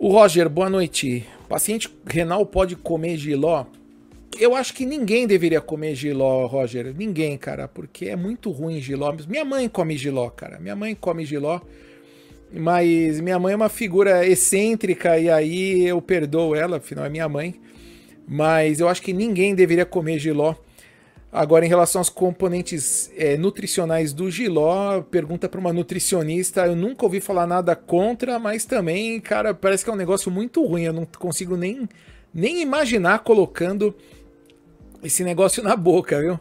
O Roger, boa noite. Paciente renal pode comer giló? Eu acho que ninguém deveria comer giló, Roger. Ninguém, cara, porque é muito ruim giló. Minha mãe come giló, cara. Minha mãe come giló. Mas minha mãe é uma figura excêntrica e aí eu perdoo ela, afinal é minha mãe. Mas eu acho que ninguém deveria comer giló. Agora, em relação aos componentes é, nutricionais do giló, pergunta para uma nutricionista. Eu nunca ouvi falar nada contra, mas também, cara, parece que é um negócio muito ruim. Eu não consigo nem, nem imaginar colocando esse negócio na boca, viu?